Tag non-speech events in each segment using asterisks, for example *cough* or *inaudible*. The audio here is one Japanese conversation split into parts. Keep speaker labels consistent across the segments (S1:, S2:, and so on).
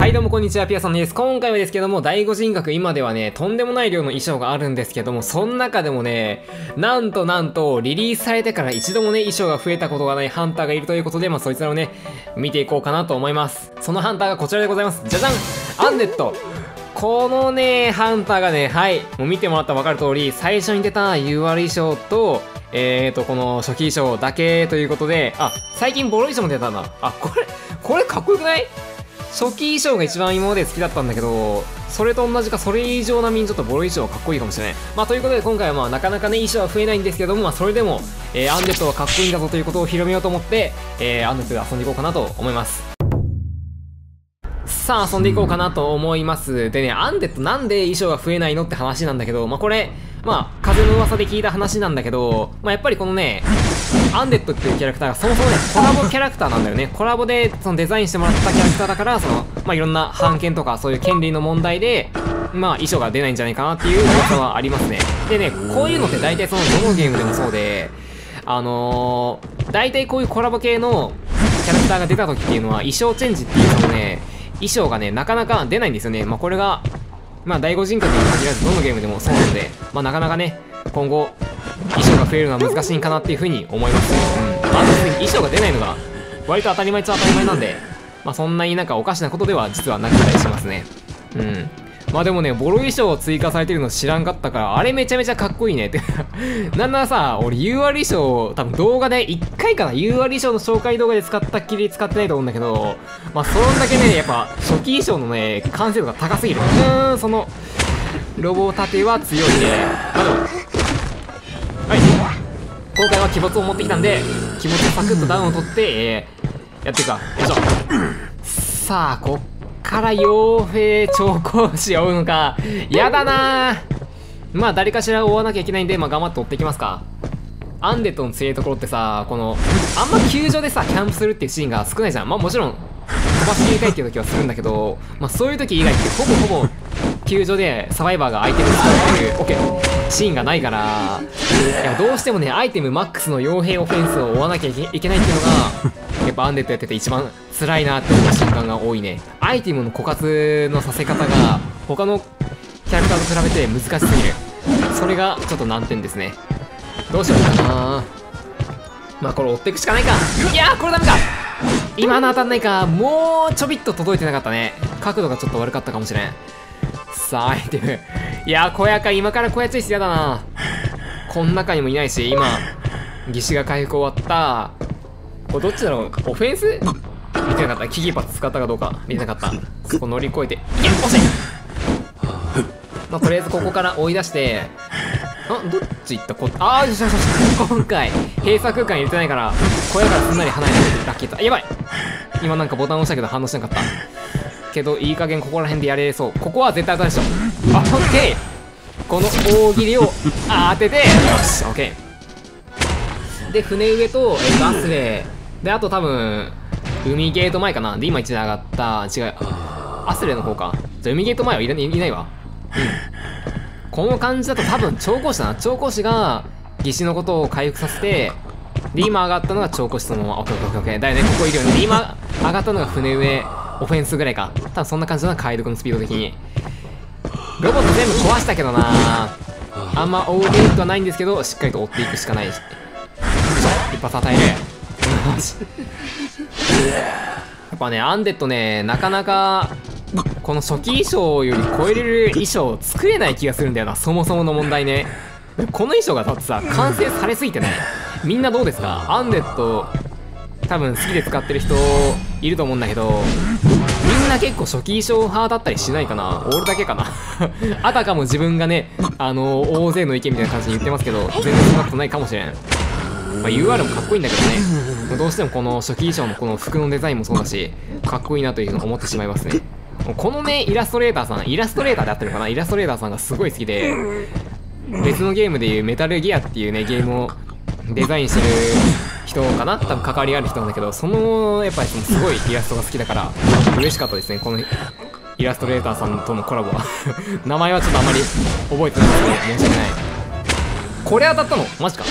S1: はいどうもこんにちは、ピアさんです。今回はですけども、第五人格今ではね、とんでもない量の衣装があるんですけども、その中でもね、なんとなんと、リリースされてから一度もね、衣装が増えたことがないハンターがいるということで、まあそいつらをね、見ていこうかなと思います。そのハンターがこちらでございます。じゃじゃんアンデッドこのね、ハンターがね、はい、もう見てもらったら分かる通り、最初に出た UR 衣装と、えーと、この初期衣装だけということで、あ、最近ボロ衣装も出たんだ。あ、これ、これかっこよくない？初期衣装が一番今まで好きだったんだけど、それと同じかそれ以上並みにちょっとボロ衣装かっこいいかもしれない。まあということで今回はまあなかなかね衣装は増えないんですけども、まあそれでも、えー、アンデッドはかっこいいんだぞということを広めようと思って、えー、アンデッドで遊んでいこうかなと思います。さあ遊んでいこうかなと思います。でね、アンデッドなんで衣装が増えないのって話なんだけど、まあこれ、まあ風の噂で聞いた話なんだけど、まあやっぱりこのね、アンデッドっていうキャラクターがそもそもね、コラボキャラクターなんだよね。コラボでそのデザインしてもらったキャラクターだから、その、まあいろんな版権とかそういう権利の問題で、まあ衣装が出ないんじゃないかなっていう噂はありますね。でね、こういうのって大体そのどのゲームでもそうで、あのー、大体こういうコラボ系のキャラクターが出た時っていうのは衣装チェンジっていうのもね、衣装がね、なかなか出ないんですよね。まあこれが、まあ第5人格に限らずどのゲームでもそうなので、まあなかなかね、今後、衣装が増えるのは難しいかなっていうふうに思います。うん。まあ、別に衣装が出ないのが、割と当たり前っちゃ当たり前なんで、まあそんなになんかおかしなことでは実はなかったりしますね。うん。まあでもね、ボロ衣装を追加されてるの知らんかったから、あれめちゃめちゃかっこいいねって。*laughs* なんならさ、俺 UR 衣装、多分動画で1回かな、UR 衣装の紹介動画で使ったっきり使ってないと思うんだけど、まあそんだけね、やっぱ初期衣装のね、完成度が高すぎる。うーん、その、ロボ盾は強いね。まあでも、はい。今回は鬼没を持ってきたんで、鬼没サクッとダウンを取って、えー、やっていくか。よいしょ。さあ、こっから傭兵調校師を追うのか。やだなまあ、誰かしら追わなきゃいけないんで、まあ、頑張って追っていきますか。アンデッドの強いところってさ、この、あんま球場でさ、キャンプするっていうシーンが少ないじゃん。まあもちろん、飛ばし切りたいっていう時はするんだけど、まあそういう時以外ってほぼほぼ、球場でサバイバーがアイテム使うっていう、オッケー、シーンがないから、いや、どうしてもね、アイテムマックスの傭兵オフェンスを追わなきゃいけないっていうのが、やっぱアンデッドやってて一番辛いなって思う瞬間が多いね。アイテムの枯渇のさせ方が、他のキャラクターと比べて難しすぎる。それがちょっと難点ですね。どうしようかなまあこれ追っていくしかないか。いや、これダメか今の当たんないか。もうちょびっと届いてなかったね。角度がちょっと悪かったかもしれん。さあ、アイテム。いやー、小屋か。今から小屋チェイス嫌だな。こん中にもいないし、今、義手が回復終わった。これどっちだろう？オフェンス？見てなかった。キキパス使ったかどうか見てなかった。そこ乗り越えて。いや、惜しいまあ、とりあえずここから追い出して、あ、どっち行ったこあー、よしよしよし。今回、閉鎖空間入れてないから、小屋からすんなり離れてラッキーと。やばい今なんかボタン押したけど反応しなかった。けど、いい加減ここら辺でやれそう。ここは絶対当たるでしょ。あ、オッケーこの大喜利を当てて、よし、オッケー。で、船上と、えっと、アスレで、あと多分、海ゲート前かな？で、今一台上がった、違う。アスレの方か。じゃ、海ゲート前はいないわ。うん。この感じだと多分、調校師だな。調校師が、義手のことを回復させて、で、今上がったのが調校師そのまま。オッケーオッケーオッケー。だよね、ここいるよね。で、今上がったのが船上、オフェンスぐらいか。多分そんな感じだな、解読のスピード的に。ロボット全部壊したけどなあんま追うメリットはないんですけど、しっかりと追っていくしかないし。一発与える。やっぱね、アンデッドね、なかなか、この初期衣装より超えれる衣装を作れない気がするんだよな、そもそもの問題ね。この衣装がだってさ、完成されすぎてね、みんなどうですか？アンデッド、多分好きで使ってる人いると思うんだけど、みんな結構初期衣装派だったりしないかな？俺だけかな？あたかも自分がね、あの大勢の意見みたいな感じに言ってますけど、全然そんなことないかもしれん。まあ、UR もかっこいいんだけどね、どうしてもこの初期衣装のこの服のデザインもそうだし、かっこいいなというふうに思ってしまいますね。このね、イラストレーターさん、イラストレーターであってるかなイラストレーターさんがすごい好きで、別のゲームでいうメタルギアっていうね、ゲームをデザインしてる人かな多分関わりある人なんだけど、その、やっぱりすごいイラストが好きだから、嬉しかったですね、このイラストレーターさんとのコラボは。*laughs* 名前はちょっとあまり覚えてないので、申し訳ない。これ当たったのマジか。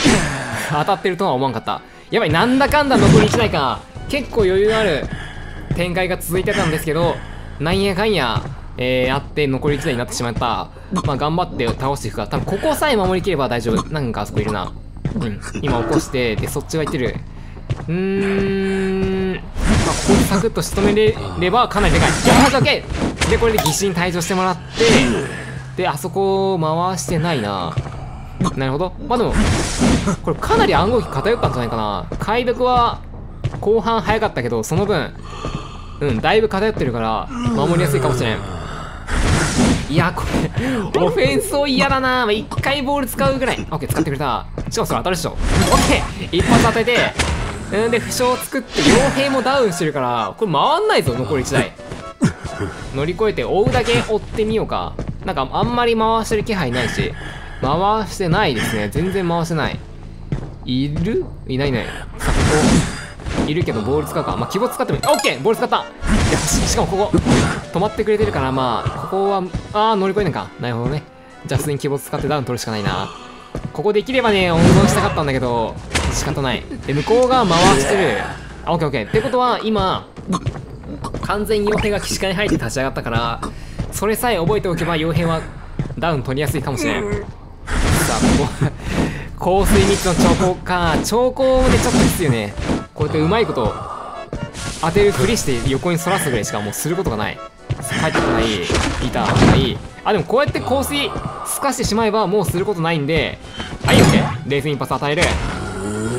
S1: 当たってるとは思わんかった。やばい、なんだかんだ残り1台か。結構余裕ある展開が続いてたんですけど、なんやかんや、えー、あって残り1台になってしまった。まあ、頑張って倒していくか、多分ここさえ守りきれば大丈夫。なんかあそこいるな。うん。今起こして、で、そっちが行ってる。うーん。まあ、ここでサクッと仕留めれればかなりでかい。よし、オッケーで、これで疑心退場してもらって、で、あそこ回してないな。なるほど。まあでも、これかなり暗号機偏ったんじゃないかな。解読は後半早かったけど、その分、うん、だいぶ偏ってるから、守りやすいかもしれん。いや、これ、オフェンスを嫌だな。まあ、一回ボール使うぐらい。オッケー、使ってくれた。しかもそれ当たるでしょ。オッケー一発当ててう、んで、負傷を作って、傭兵もダウンしてるから、これ回んないぞ、残り1台。乗り越えて追うだけ追ってみようか。なんか、あんまり回してる気配ないし、回してないですね。全然回してない。いる？いないいない。さあ、ここ。いるけどボール使うか。まあ希望使ってもいい。オッケー！ボール使った！よし！しかもここ。止まってくれてるからまあここはああ乗り越えないか。なるほどね。じゃあ普通に希望使ってダウン取るしかないな。ここできればね温存したかったんだけど仕方ない。で向こうが回してる。あオッケーオッケー。ってことは今完全に傭兵が騎士会に入って立ち上がったからそれさえ覚えておけば傭兵はダウン取りやすいかもしれん。さここ *laughs* 香水蜜の兆候か兆候でちょっときついよね。こうやってうまいこと当てるふりして横に反らすぐらいしかもうすることがない。入ってこない板ない。あでもこうやって香水すかしてしまえばもうすることないんではい OK 冷静にパス与える。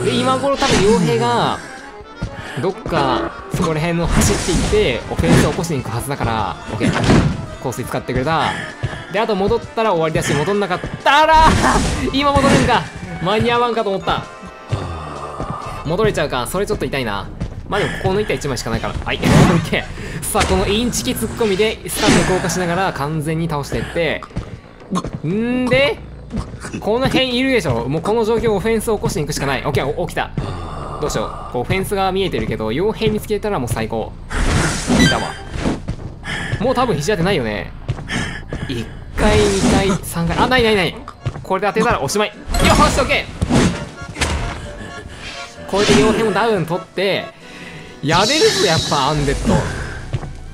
S1: で今頃多分傭兵がどっかそこら辺の走っていってオフェンスを起こしに行くはずだから OK 香水使ってくれた。であと戻ったら終わりだし戻んなかったら *laughs* 今戻れるか。間に合わんかと思った。戻れちゃうか。それちょっと痛いな。まあでもここの板1枚しかないから。はい。*laughs* OK さあこのインチキ突っ込みでスタンド降下しながら完全に倒してって。んでこの辺いるでしょ。もうこの状況オフェンスを起こしに行くしかない。OK 起きた。どうしよう。こうフェンスが見えてるけど傭兵見つけたらもう最高。いたわ。もう多分肘当てないよね。1回2回3回。あないないない。これで当てたらおしまい。よし OK これで傭兵もダウン取ってやれるぞやっぱアンデッド。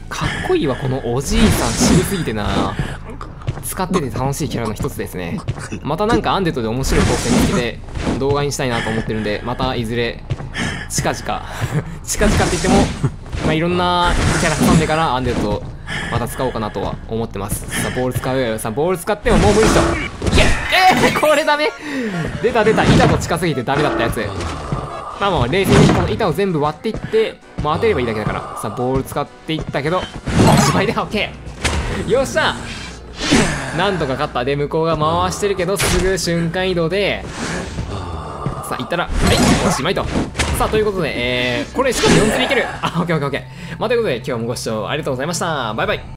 S1: かっこいいわこのおじいさん死にすぎてな。使ってて楽しいキャラの一つですね。またなんかアンデッドで面白い構成見つけて動画にしたいなと思ってるんでまたいずれ近々。*laughs* 近々って言ってもまあいろんなキャラ挟んでからアンデッドまた使おうかなとは思ってます。さあボール使うよ。さあボール使ってももう無理でしょ。いやえー、これダメ。出た出た。板と近すぎてダメだったやつ。まあまあ冷静にこの板を全部割っていってもう当てればいいだけだから。さあボール使っていったけどおしまいで OK よっしゃ。なんとか勝った。で向こうが回してるけどすぐ瞬間移動で。さあ行ったらはいおしまいと。さあということでえー、これしかも4つにいける。あオッケーオッケーオッケー。まあということで今日もご視聴ありがとうございました。バイバイ。